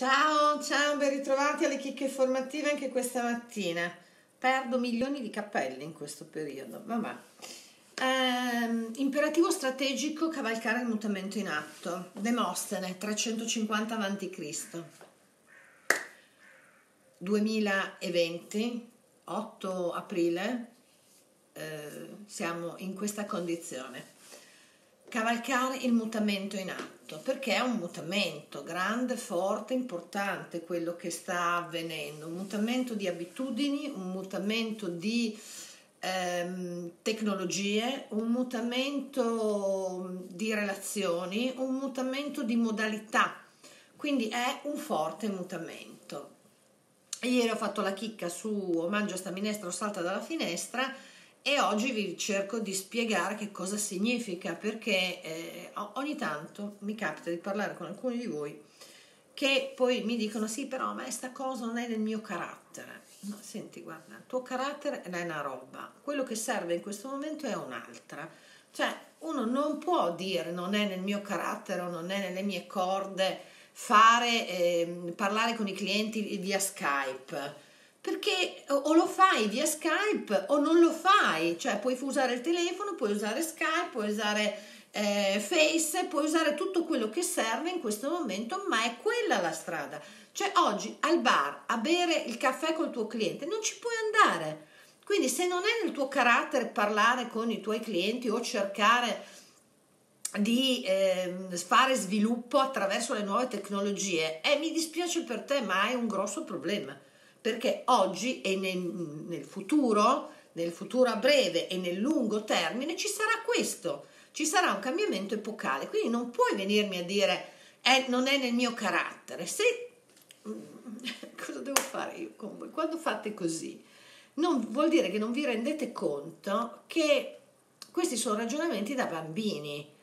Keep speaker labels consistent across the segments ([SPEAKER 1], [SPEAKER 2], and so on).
[SPEAKER 1] Ciao, ciao, ben ritrovati alle chicche formative anche questa mattina. Perdo milioni di cappelli in questo periodo, vabbè. Ehm, imperativo strategico cavalcare il mutamento in atto. Demostene, 350 a.C. 2020, 8 aprile, eh, siamo in questa condizione cavalcare il mutamento in atto, perché è un mutamento grande, forte, importante quello che sta avvenendo, un mutamento di abitudini, un mutamento di ehm, tecnologie, un mutamento di relazioni, un mutamento di modalità, quindi è un forte mutamento. Ieri ho fatto la chicca su omaggio a sta minestra o salta dalla finestra e oggi vi cerco di spiegare che cosa significa perché eh, ogni tanto mi capita di parlare con alcuni di voi che poi mi dicono sì però a me questa cosa non è nel mio carattere. No, senti guarda il tuo carattere è una roba quello che serve in questo momento è un'altra. Cioè uno non può dire non è nel mio carattere o non è nelle mie corde fare eh, parlare con i clienti via Skype perché o lo fai via Skype o non lo fai, cioè puoi usare il telefono, puoi usare Skype, puoi usare eh, Face, puoi usare tutto quello che serve in questo momento, ma è quella la strada. Cioè oggi al bar a bere il caffè col tuo cliente non ci puoi andare. Quindi se non è nel tuo carattere parlare con i tuoi clienti o cercare di eh, fare sviluppo attraverso le nuove tecnologie, eh, mi dispiace per te, ma hai un grosso problema perché oggi e nel, nel futuro, nel futuro a breve e nel lungo termine ci sarà questo, ci sarà un cambiamento epocale, quindi non puoi venirmi a dire eh, non è nel mio carattere, se cosa devo fare io con voi? Quando fate così, non, vuol dire che non vi rendete conto che questi sono ragionamenti da bambini.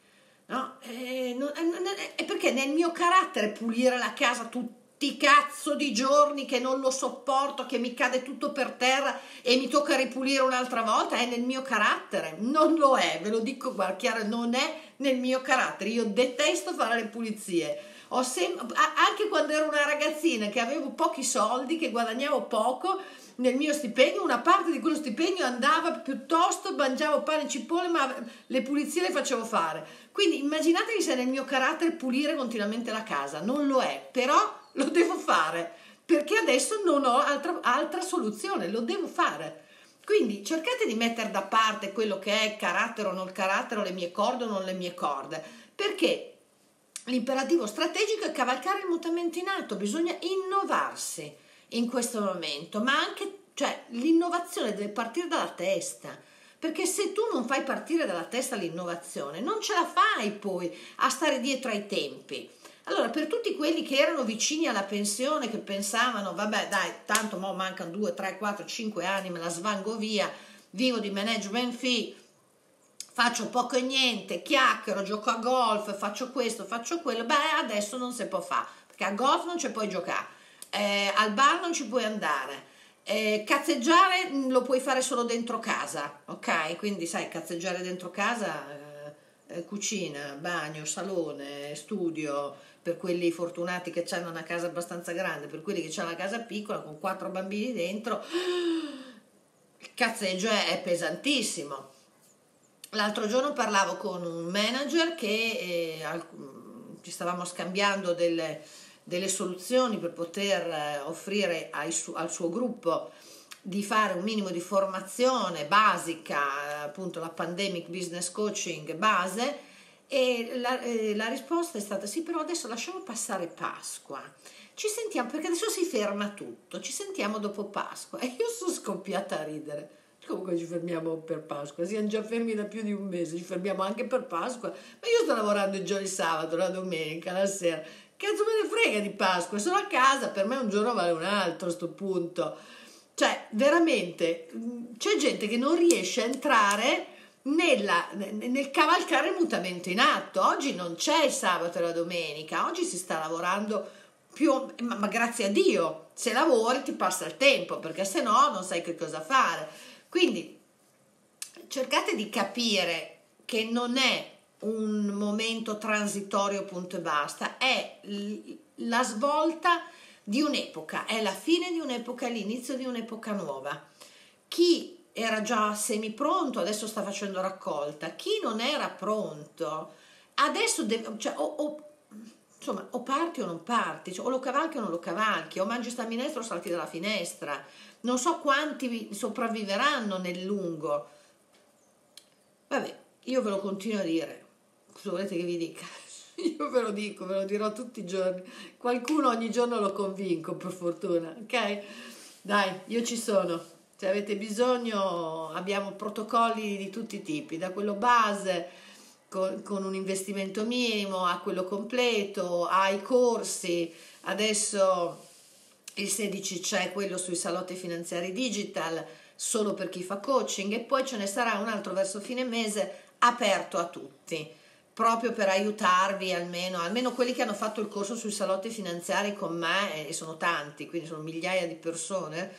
[SPEAKER 1] No? Eh, non, eh, è perché nel mio carattere pulire la casa tutta sti cazzo di giorni che non lo sopporto, che mi cade tutto per terra e mi tocca ripulire un'altra volta, è nel mio carattere. Non lo è, ve lo dico guarda, chiaro, non è nel mio carattere. Io detesto fare le pulizie. Sem- anche quando ero una ragazzina che avevo pochi soldi, che guadagnavo poco, nel mio stipendio, una parte di quello stipendio andava piuttosto, mangiavo pane e cipolle, ma le pulizie le facevo fare. Quindi immaginatevi se è nel mio carattere pulire continuamente la casa, non lo è, però lo devo fare perché adesso non ho altra, altra soluzione, lo devo fare. Quindi cercate di mettere da parte quello che è carattere o non il carattere, le mie corde o non le mie corde, perché l'imperativo strategico è cavalcare il mutamento in atto, bisogna innovarsi in questo momento, ma anche cioè, l'innovazione deve partire dalla testa. Perché se tu non fai partire dalla testa l'innovazione, non ce la fai poi a stare dietro ai tempi. Allora, per tutti quelli che erano vicini alla pensione, che pensavano, vabbè, dai, tanto mo mancano 2, 3, 4, 5 anni, me la svango via, vivo di management fee, faccio poco e niente, chiacchiero, gioco a golf, faccio questo, faccio quello, beh, adesso non si può fare, perché a golf non ci puoi giocare, eh, al bar non ci puoi andare. Eh, cazzeggiare lo puoi fare solo dentro casa, ok? Quindi sai, cazzeggiare dentro casa, eh, cucina, bagno, salone, studio, per quelli fortunati che hanno una casa abbastanza grande, per quelli che hanno una casa piccola con quattro bambini dentro, il cazzeggio è, pesantissimo. L'altro giorno parlavo con un manager che eh, al, ci stavamo scambiando delle, delle, soluzioni per poter eh, offrire ai, al suo gruppo di fare un minimo di formazione basica, appunto la pandemic business coaching base e la, eh, la, risposta è stata sì, però adesso lasciamo passare Pasqua. Ci sentiamo perché adesso si ferma tutto, ci sentiamo dopo Pasqua. E io sono scoppiata a ridere. Comunque ci fermiamo per Pasqua, siamo già fermi da più di un mese, ci fermiamo anche per Pasqua. Ma io sto lavorando il giorno di sabato, la domenica, la sera. Cazzo me ne frega di Pasqua, sono a casa, per me un giorno vale un altro a sto punto. Cioè, veramente, c'è gente che non riesce a entrare nella, nel cavalcare il mutamento in atto. Oggi non c'è il sabato e la domenica, oggi si sta lavorando più, ma, ma grazie a Dio, se lavori ti passa il tempo, perché se no non sai che cosa fare. Quindi cercate di capire che non è un momento transitorio punto e basta, è la svolta di un'epoca, è la fine di un'epoca, l'inizio di un'epoca nuova. Chi era già semi pronto adesso sta facendo raccolta, chi non era pronto adesso deve, cioè, o, o, insomma, o parti o non parti, cioè, o lo cavalchi o non lo cavalchi, o mangi sta minestra o salti dalla finestra. Non so quanti sopravviveranno nel lungo. Vabbè, io ve lo continuo a dire. Cosa volete che vi dica? Io ve lo dico, ve lo dirò tutti i giorni. Qualcuno ogni giorno lo convinco, per fortuna, ok? Dai, io ci sono. Se avete bisogno abbiamo protocolli di tutti i tipi, da quello base con, con un investimento minimo a quello completo, ai corsi. Adesso il 16 c'è quello sui salotti finanziari digital solo per chi fa coaching e poi ce ne sarà un altro verso fine mese aperto a tutti proprio per aiutarvi almeno, almeno quelli che hanno fatto il corso sui salotti finanziari con me, e sono tanti, quindi sono migliaia di persone,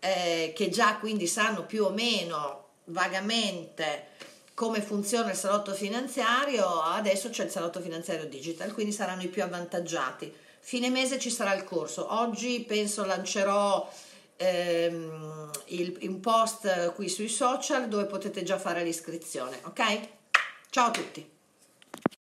[SPEAKER 1] eh, che già quindi sanno più o meno vagamente come funziona il salotto finanziario, adesso c'è il salotto finanziario digital, quindi saranno i più avvantaggiati. Fine mese ci sarà il corso, oggi penso lancerò ehm, il, un post qui sui social dove potete già fare l'iscrizione, ok? Ciao a tutti!